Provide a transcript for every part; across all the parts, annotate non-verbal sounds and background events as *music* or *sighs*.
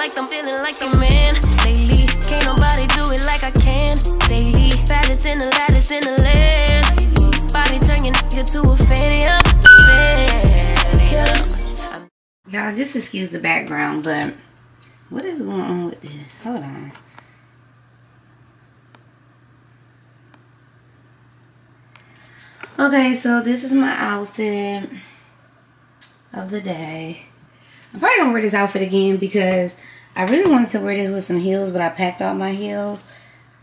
like I'm feeling like a man. Lately, can't nobody do it like I can. Daily, baddest in the lattice in the land. Body turn your nigga to a up. Y'all, just excuse the background, but what is going on with this? Hold on. Okay, so this is my outfit of the day. I'm probably gonna wear this outfit again because I really wanted to wear this with some heels, but I packed all my heels.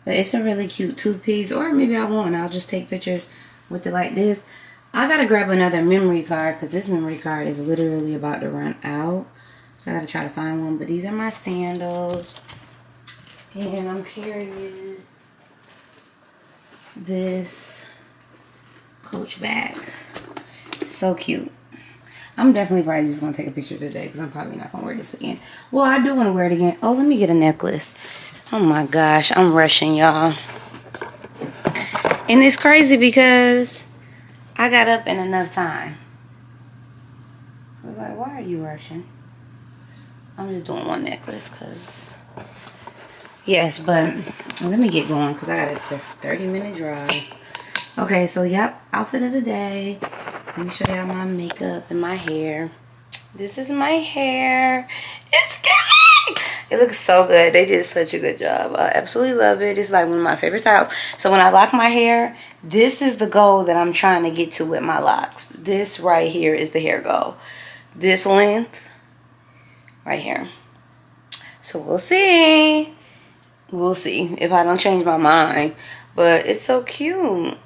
But it's a really cute two-piece, or maybe I won't. I'll just take pictures with it like this. I gotta grab another memory card because this memory card is literally about to run out. So I gotta try to find one. But these are my sandals. And I'm carrying this Coach bag. So cute. I'm definitely probably just going to take a picture today because I'm probably not going to wear this again. Well, I do want to wear it again. Oh, let me get a necklace. Oh my gosh, I'm rushing, y'all. And it's crazy because I got up in enough time. So I was like, why are you rushing? I'm just doing one necklace because... Yes, but let me get going because I got a 30 minute drive. Okay, so yep, outfit of the day. Let me show y'all my makeup and my hair. This is my hair. It's good. It looks so good. They did such a good job. I absolutely love it. It's like one of my favorite styles. So when I lock my hair, this is the goal that I'm trying to get to with my locks. This right here is the hair goal. This length right here. So we'll see. We'll see if I don't change my mind. But it's so cute.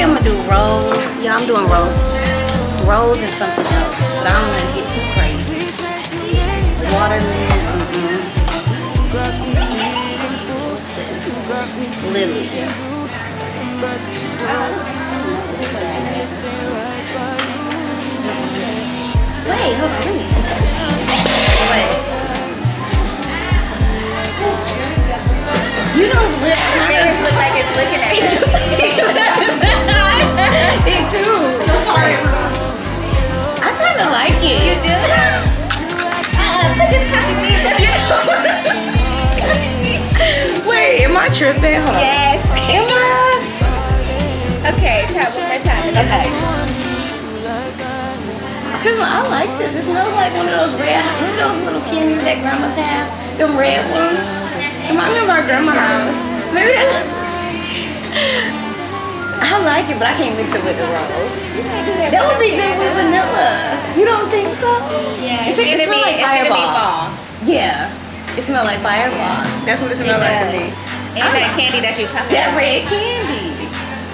Smell. I'm gonna do rolls. Yeah, I'm doing rolls. Rolls and something else, but I don't want to get too crazy. Watermelon. Mm -mm. Lily. Wait, hold on, let me. Wait. You know what mirrors look like it's looking at you. *laughs* *laughs* *laughs* *laughs* they do. So sorry. I kind of like it. You do? *laughs* uh, at *laughs* Wait, am I tripping? Hold on. Yes. Am I? Okay, try one more time. Okay. Christmas, I like this. It smells like one of those red, one of those little candies that grandmas have. Them red ones. Remind me of our grandma house. Maybe that's... it, but I can't mix it with the rose. That would be good with vanilla. You don't think so? Yeah, It's it's, like- it gonna be, like it's gonna be Fireball. Yeah. It smells like fireball. That's what it smells like to me. And that candy that you talking That about. That red candy.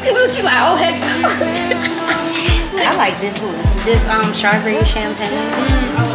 *laughs* Look, she like, oh heck. *laughs* I like this one. This um strawberry champagne. That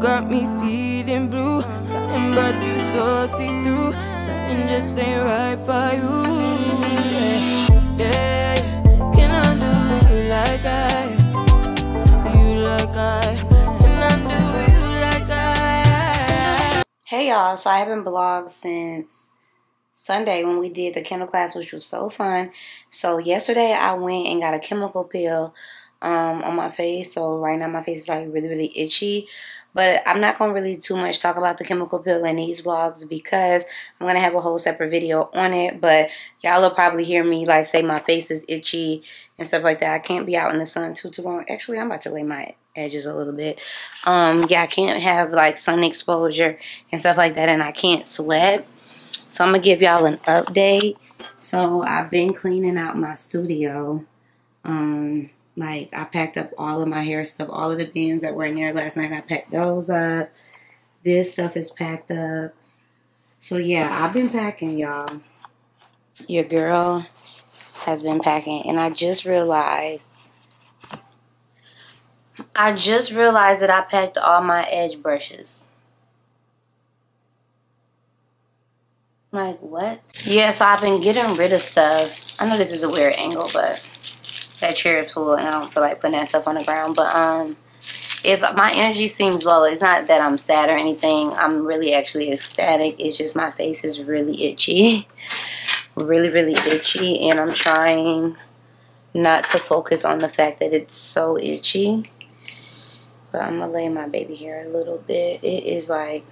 got me feeling blue. Something about you so see through. Something just ain't right by you. Yeah, yeah. Can I do you like I? You like I? Can I do you like I? Hey y'all, so I haven't blogged since Sunday when we did the candle class, which was so fun. So yesterday I went and got a chemical peel um, on my face. So right now my face is like really, really itchy. But I'm not gonna really too much talk about the chemical peel in these vlogs because I'm gonna have a whole separate video on it. But y'all will probably hear me like say my face is itchy and stuff like that. I can't be out in the sun too too long. Actually, I'm about to lay my edges a little bit. Um, yeah, I can't have like sun exposure and stuff like that, and I can't sweat. So I'm gonna give y'all an update. So I've been cleaning out my studio. Um, like I packed up all of my hair stuff, all of the bins that were in there last night. I packed those up. This stuff is packed up. So yeah, I've been packing, y'all. Your girl has been packing, and I just realized. I just realized that I packed all my edge brushes. Like what? Yeah, so I've been getting rid of stuff. I know this is a weird angle, but that chair is full and I don't feel like putting that stuff on the ground. But um if my energy seems low, it's not that I'm sad or anything. I'm really actually ecstatic. It's just my face is really itchy. *laughs* really, really itchy. And I'm trying not to focus on the fact that it's so itchy. But I'm gonna lay my baby hair a little bit. It is like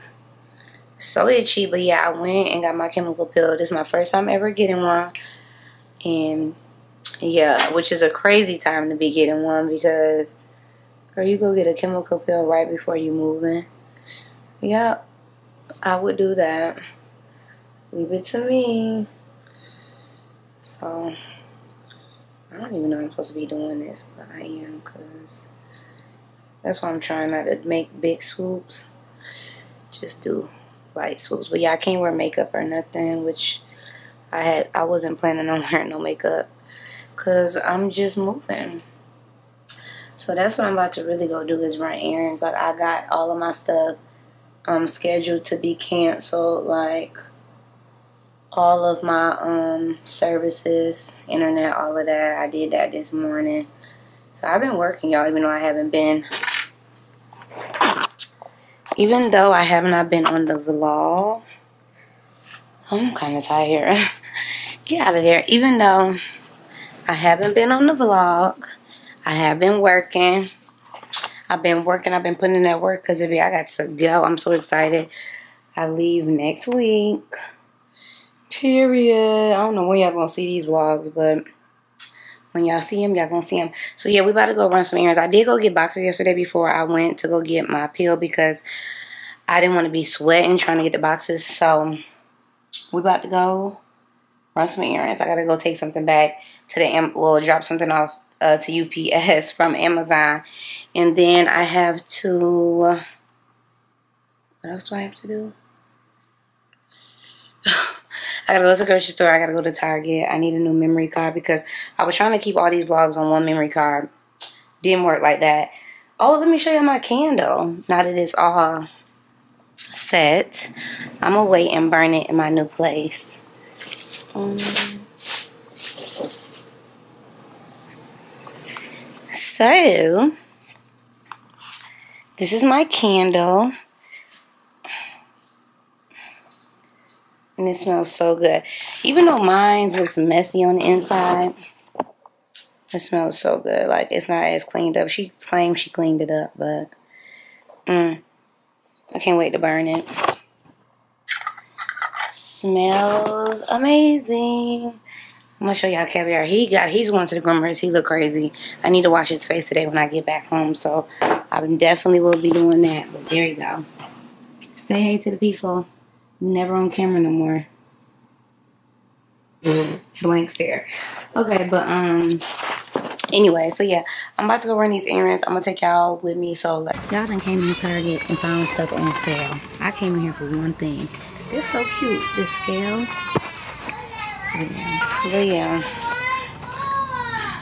so itchy. But yeah, I went and got my chemical peel. This is my first time ever getting one. And yeah, which is a crazy time to be getting one because or you go get a chemical peel right before you move in. Yep, I would do that. Leave it to me. So, I don't even know I'm supposed to be doing this, but I am because that's why I'm trying not to make big swoops. Just do light swoops. But yeah, I can't wear makeup or nothing, which I had. I wasn't planning on *laughs* wearing no makeup because I'm just moving. So that's what I'm about to really go do is run errands. Like I got all of my stuff um scheduled to be canceled. Like all of my um services, internet, all of that. I did that this morning. So I've been working, y'all, even though I haven't been even though I have not been on the vlog. I'm kind of tired. *laughs* Get out of there. Even though I haven't been on the vlog, I have been working. I've been working. I've been putting in that work because, baby, I got to go. I'm so excited. I leave next week. Period. I don't know when y'all going to see these vlogs, but when y'all see them, y'all going to see them. So, yeah, we about to go run some errands. I did go get boxes yesterday before I went to go get my peel because I didn't want to be sweating trying to get the boxes. So, we about to go run some errands. I got to go take something back to the, M well, drop something off uh, to UPS *laughs* from Amazon. And then I have to, what else do I have to do? *sighs* I gotta go to the grocery store. I gotta go to Target. I need a new memory card because I was trying to keep all these vlogs on one memory card. Didn't work like that. Oh, let me show you my candle. Now that it's all set, I'm gonna wait and burn it in my new place. Um, so, this is my candle. And it smells so good. Even though mine looks messy on the inside, it smells so good. Like, it's not as cleaned up. She claims she cleaned it up, but mm, I can't wait to burn it. Smells amazing. I'm gonna show y'all caviar. He got he's going to the groomers. He look crazy. I need to wash his face today when I get back home. So I definitely will be doing that. But there you go. Say hey to the people. Never on camera no more. Blank stare. Okay, but um anyway, so yeah, I'm about to go run these errands. I'm gonna take y'all with me. So like y'all done came in Target and found stuff on sale. I came in here for one thing. It's so cute, this scale. So yeah. But yeah.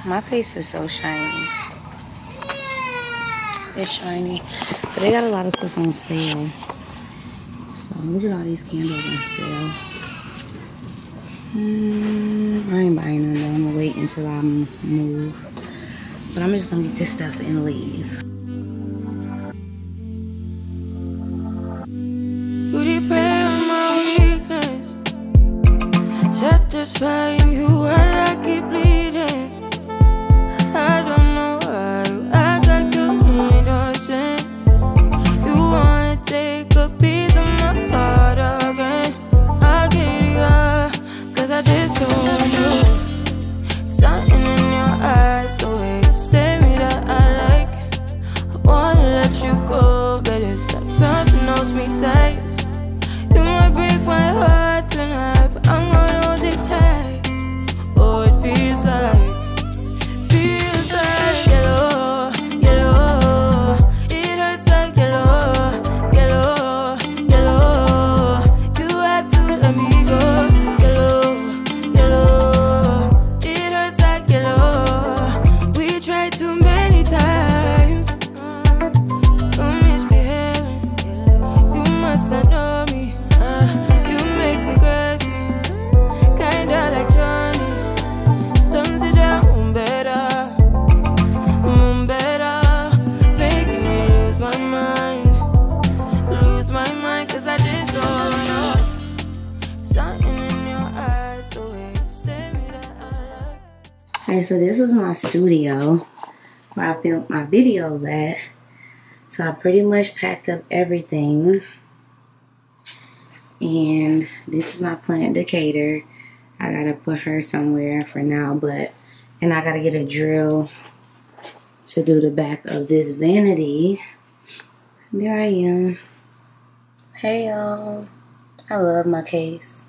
My face is so shiny. It's shiny. But they got a lot of stuff on sale. So look at all these candles on sale. Mm, I ain't buying them though. I'm gonna wait until I move. But I'm just gonna get this stuff and leave. This was my studio where I filmed my videos at. So I pretty much packed up everything. And this is my plant Decatur. I gotta put her somewhere for now, but and I gotta get a drill to do the back of this vanity. There I am. Hey y'all. I love my case.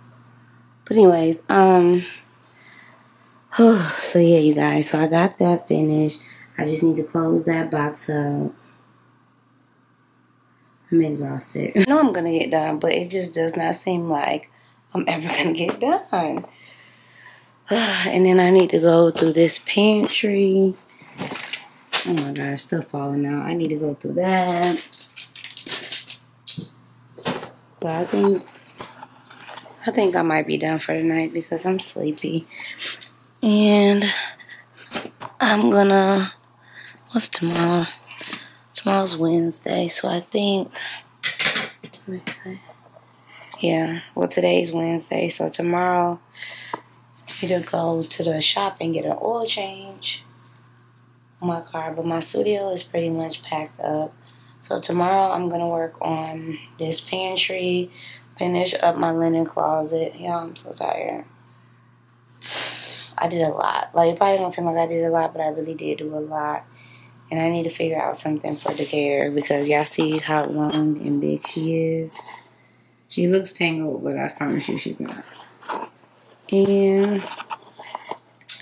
But anyways, um *sighs* so yeah, you guys. So I got that finished. I just need to close that box up. I'm exhausted. *laughs* I know I'm gonna get done, but it just does not seem like I'm ever *laughs* gonna get done. *sighs* and then I need to go through this pantry. Oh my gosh, stuff falling out. I need to go through that. But I think I think I might be done for the night because I'm sleepy. And I'm gonna what's tomorrow? Tomorrow's Wednesday, so I think let me see. yeah, well, today's Wednesday, so tomorrow to go to the shop and get an oil change on my car. But my studio is pretty much packed up. So tomorrow I'm gonna work on this pantry, finish up my linen closet. Yeah, I'm so tired. I did a lot. Like it probably don't seem like I did a lot, but I really did do a lot. And I need to figure out something for Decatur because y'all see how long and big she is. She looks tangled, but I promise you she's not. And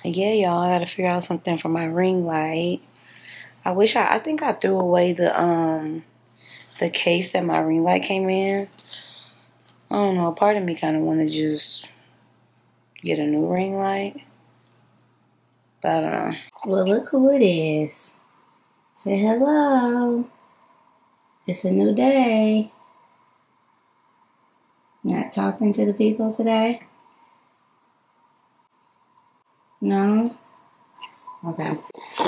yeah, y'all, I gotta figure out something for my ring light. I wish I I think I threw away the um the case that my ring light came in. I don't know, part of me kinda wanna just get a new ring light. But I don't know. Well look who it is. Say hello. It's a new day. Not talking to the people today? No? Okay.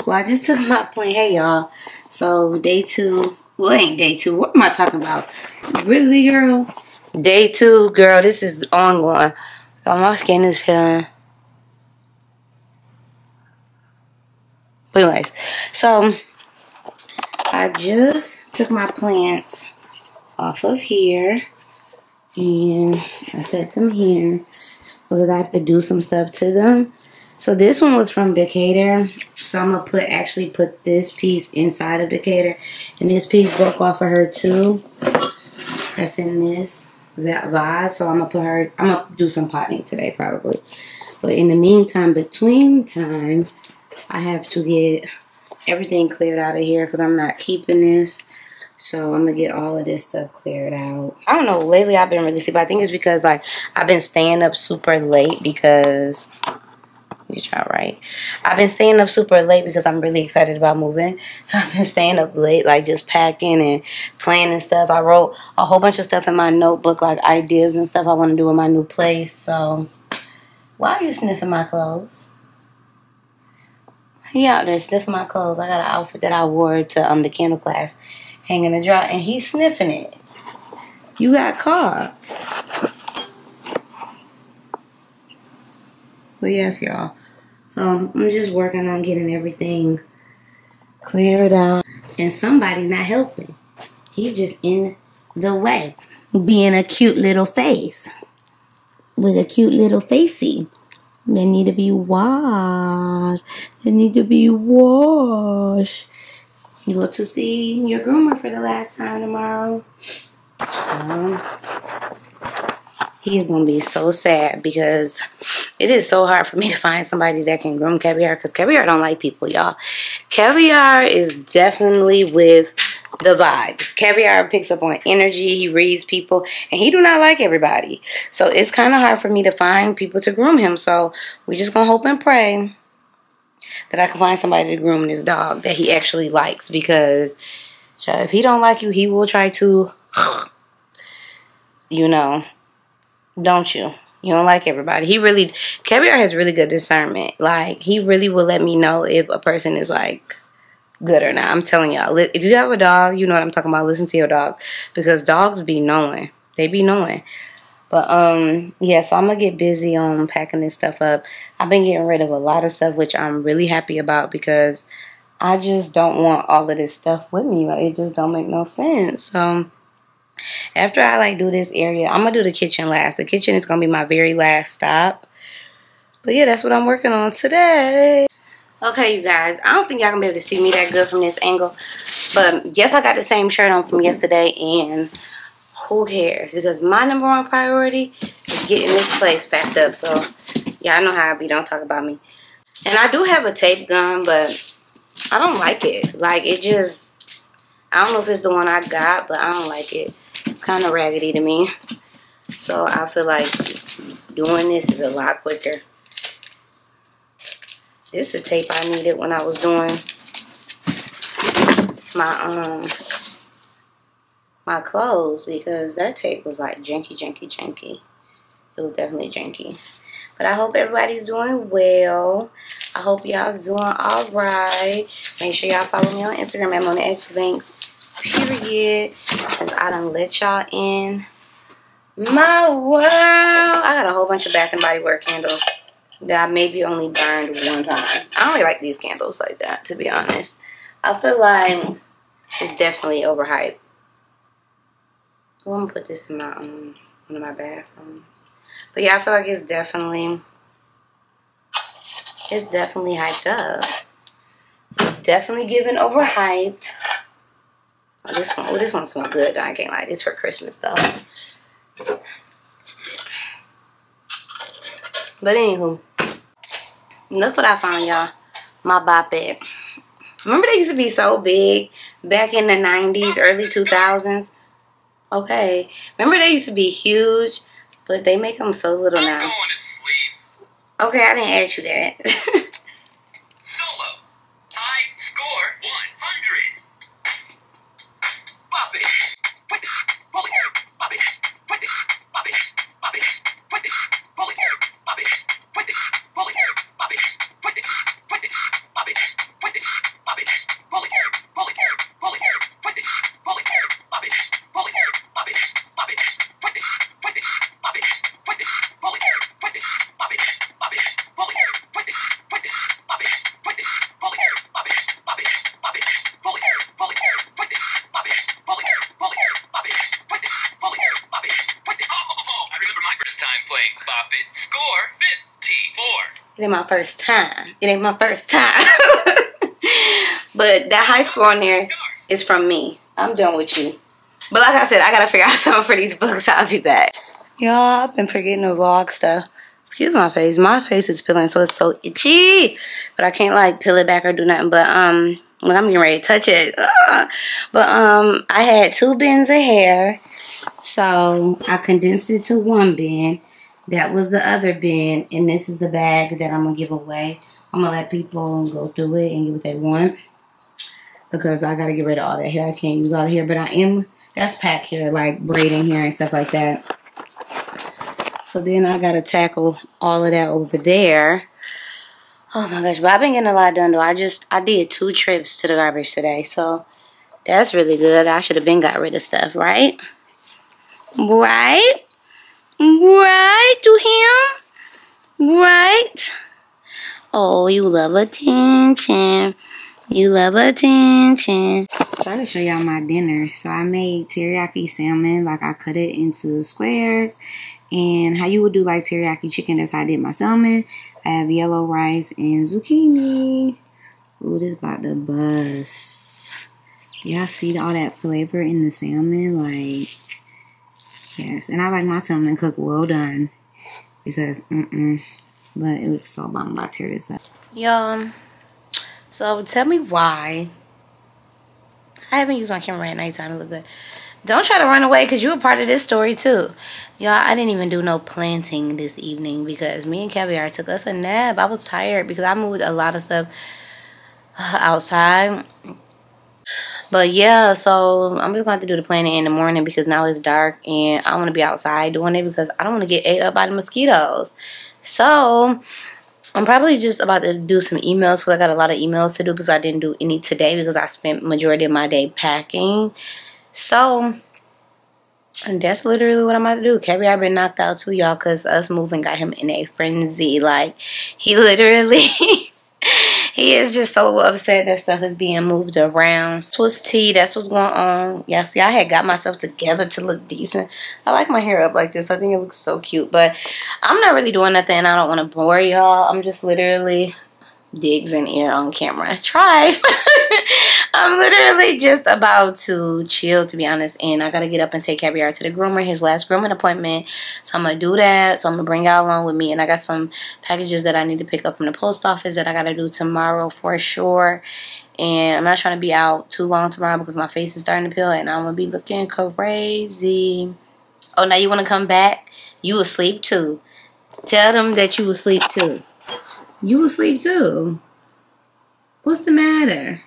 Well, I just took my plane. Hey, y'all. So, day two. Well, ain't day two. What am I talking about? Really, girl? Day two, girl. This is ongoing. My skin is peeling. But anyways, so I just took my plants off of here and I set them here because I have to do some stuff to them. So this one was from Decatur. So I'm gonna put actually put this piece inside of Decatur, and this piece broke off of her too. That's in this that vase. So I'm gonna put her. I'm gonna do some potting today probably. But in the meantime, between time, I have to get everything cleared out of here because I'm not keeping this. So I'm gonna get all of this stuff cleared out. I don't know. Lately, I've been really sleepy. I think it's because like I've been staying up super late because you try right. I've been staying up super late because I'm really excited about moving. *laughs* So I've been staying up late, like just packing and planning stuff. I wrote a whole bunch of stuff in my notebook, like ideas and stuff I want to do in my new place. So why are you sniffing my clothes? He out there sniffing my clothes. I got an outfit that I wore to um the candle class hanging a dry, and he's sniffing it. You got caught. But yes, y'all. So I'm just working on getting everything cleared out. And somebody not helping. He just in the way. Being a cute little face. With a cute little facey. They need to be washed. They need to be washed. You go to see your groomer for the last time tomorrow. Um, he is gonna be so sad because it is so hard for me to find somebody that can groom caviar because caviar don't like people, y'all. Caviar is definitely with the vibes. Caviar picks up on energy. He reads people, and he do not like everybody. So it's kind of hard for me to find people to groom him. So we just gonna hope and pray that I can find somebody to groom this dog that he actually likes because if he don't like you, he will try to, you know, don't you? You don't like everybody. He really, Caviar has really good discernment. Like, he really will let me know if a person is like good or not. I'm telling y'all, if you have a dog, you know what I'm talking about. Listen to your dog because dogs be knowing. They be knowing. But um yeah, so I'm gonna get busy on packing this stuff up. I've been getting rid of a lot of stuff which I'm really happy about because I just don't want all of this stuff with me. Like it just don't make no sense. So after I like do this area, I'm gonna do the kitchen last. The kitchen is gonna be my very last stop. But yeah, that's what I'm working on today. Okay, you guys, I don't think y'all gonna be able to see me that good from this angle. But yes, I got the same shirt on from yesterday and who cares? Because my number one priority is getting this place packed up. So, y'all know how I be. Don't talk about me. And I do have a tape gun, but I don't like it. Like, it just, I don't know if it's the one I got, but I don't like it. It's kind of raggedy to me. So, I feel like doing this is a lot quicker. This is the tape I needed when I was doing my, um, my clothes because that tape was like janky, janky, janky. It was definitely janky. But I hope everybody's doing well. I hope y'all doing all right. Make sure y'all follow me on Instagram at Mona X Banks. Period. Since I done let y'all in My world. I got a whole bunch of Bath and Body Work candles that I maybe only burned one time. I really like these candles like that, to be honest. I feel like it's definitely overhyped. I'm gonna put this in my um one of my bathrooms. But yeah, I feel like it's definitely it's definitely hyped up. It's definitely given overhyped. Oh, this one, oh, this one smells good. I can't lie. This for Christmas though. But anywho, look what I found, y'all. My bop it. Remember they used to be so big back in the 90s, early 2000s? Okay. Remember they used to be huge, but they make them so little now. Okay, I didn't ask you that. *laughs* Solo. High score 100. Bop it. Put it. Pull it. Bop it. Put it. Bop it. Bop it. Put it. Pull it. Bop it. Put it. Pull it. Bop it. Put it. Put it. Bop it. Put it. Bop it. Pull it. Pull it. Pull it. Put it. Pull it. Bop it. Pull it. Bop it. Bop it. Put it. Put it. Bop it. Put it. Pull it. Put it. Bop it. Bop it. Pull it. Put it. Put it. Bop it. Put it. Pull it. Bop it. Bop it. Bop it. Pull it. Pull it. Put it. Bop it. Pull it. Pull it. Bop it. Put it. Pull it. Bop it. Put it. Oh, I remember my first time playing Bop It. Score 54. It ain't my first time. It ain't my first time. *laughs* but that high score on there is from me. I'm done with you. But like I said, I gotta figure out *laughs* something for these books. I'll be back. Y'all, I've been forgetting to vlog stuff. Excuse my face. My face is peeling, so it's so itchy. But I can't like peel it back or do nothing. But um, when I'm getting ready to touch it. Ugh. But um, I had two bins of hair. So I condensed it to one bin. That was the other bin, and this is the bag that I'm gonna give away. I'm gonna let people go through it and get what they want because I gotta get rid of all that hair. I can't use all the hair, but I am that's pack hair, like braiding hair and stuff like that. So then I gotta tackle all of that over there. Oh my gosh, but I've been getting a lot done though. I just I did two trips to the garbage today, so that's really good. I should have been got rid of stuff, right? Right? Right to him? Right? Oh, you love attention. You love attention. trying to show y'all my dinner. So I made teriyaki salmon. Like I cut it into squares. And how you would do like teriyaki chicken, how I did my salmon. I have yellow rice and zucchini. Ooh, this about to bust. Y'all see all that flavor in the salmon? Like, yes. And I like my salmon cooked well done. Because, mm-mm. But it looks so bomb. To tear this up. Y'all, so tell me why. I haven't used my camera at nighttime to look good. Don't try to run away because you were part of this story too. Y'all, I didn't even do no planting this evening because me and Caviar took us a nap. I was tired because I moved a lot of stuff uh, outside. But yeah, so I'm just going to have to do the planning in the morning because now it's dark and I want to be outside doing it because I don't want to get ate up by the mosquitoes. So I'm probably just about to do some emails because I got a lot of emails to do because I didn't do any today because I spent majority of my day packing. So and that's literally what I'm about to do. Kevin, I've been knocked out too, y'all, because us moving got him in a frenzy. Like, he *laughs* literally, he is just so upset that stuff is being moved around. Swiss tea, that's what's going on. Yeah, see, I had got myself together to look decent. I like my hair up like this. I think it looks so cute. But I'm not really doing nothing. I don't want to bore y'all. I'm just literally digs in ear on camera. *laughs* Try. I'm literally just about to chill, to be honest. And I got to get up and take Caviar to the groomer, his last grooming appointment. So I'm to do that. So I'm to bring y'all along with me. And I got some packages that I need to pick up from the post office that I got to do tomorrow for sure. And I'm not trying to be out too long tomorrow because my face is starting to peel. And I'm to be looking crazy. Oh, now you want to come back? You asleep too. Tell them that you asleep too. You asleep too. What's the matter?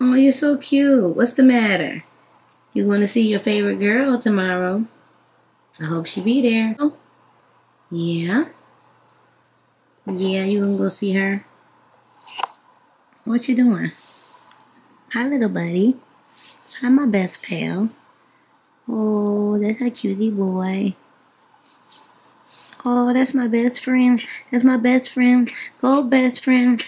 Oh, you're so cute. What's the matter? You going to see your favorite girl tomorrow? I hope she be there. Oh, yeah. Yeah, you gonna go see her? What you doing? Hi, little buddy. Hi, my best pal. Oh, that's a cutie boy. Oh, that's my best friend. That's my best friend. Go best friend.